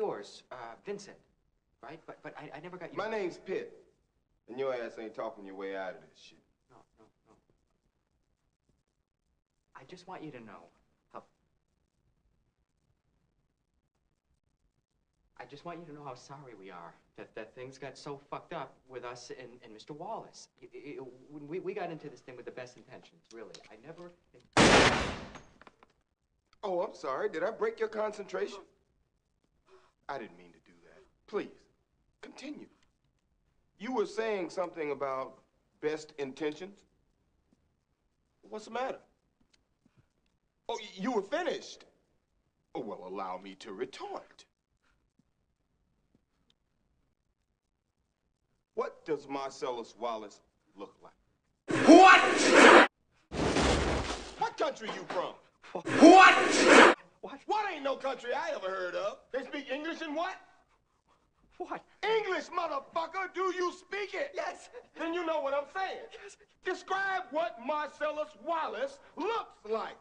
yours, uh, Vincent, right? But but I, I never got you. My name's Pitt, and your ass ain't talking your way out of this shit. No, no, no. I just want you to know how. I just want you to know how sorry we are that, that things got so fucked up with us and, and Mr. Wallace. Y- when we, we got into this thing with the best intentions, really. I never. Oh, I'm sorry. Did I break your concentration? I didn't mean to do that. Please, continue. You were saying something about best intentions? What's the matter? Oh, you were finished. Oh, well, allow me to retort. What does Marcellus Wallace look like? What? What country you from? What? What? What ain't no country I ever heard of? They speak English and what? What? English, motherfucker! Do you speak it? Yes! Then you know what I'm saying. Yes. Describe what Marcellus Wallace looks like.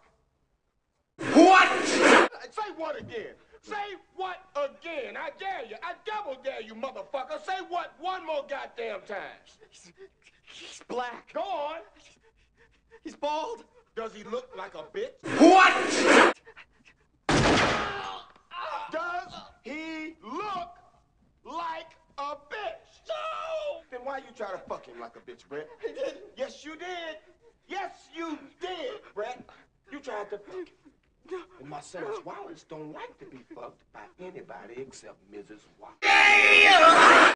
What? Say what again? Say what again? I dare you. I double dare you, motherfucker. Say what one more goddamn time. He's, he's black. Go on. He's bald. Does he look like a bitch? What? Does he look like a bitch? No! Then why you try to fuck him like a bitch, Brett? I didn't. Yes, you did. Yes, you did, Brett. You tried to fuck him. And Marcellus Wallace don't like to be fucked by anybody except Mrs. Wallace.